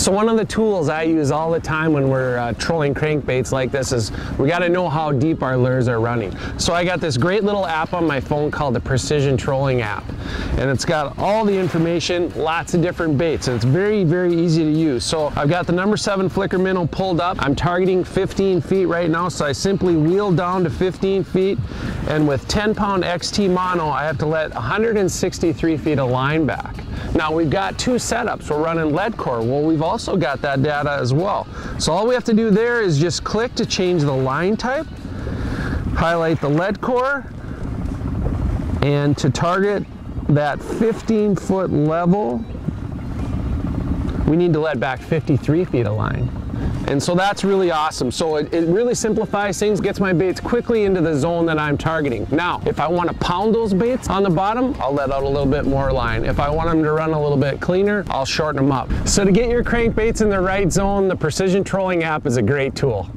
So one of the tools I use all the time when we're uh, trolling crankbaits like this is we got to know how deep our lures are running. So I got this great little app on my phone called the Precision Trolling app. And it's got all the information, lots of different baits, and it's very, very easy to use. So I've got the number seven flicker minnow pulled up. I'm targeting 15 feet right now, so I simply wheel down to 15 feet, and with 10 pound XT mono, I have to let 163 feet of line back. Now we've got two setups. We're running lead core. Well, we've also got that data as well. So all we have to do there is just click to change the line type, highlight the lead core, and to target that 15 foot level, we need to let back 53 feet of line. And so that's really awesome. So it, it, really simplifies things, gets my baits quickly into the zone that I'm targeting. Now, if I want to pound those baits on the bottom, I'll let out a little bit more line. If I want them to run a little bit cleaner, I'll shorten them up. So to get your crankbaits in the right zone, the Precision Trolling app is a great tool.